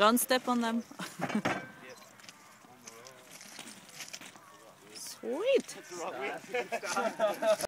Don't step on them. Sweet.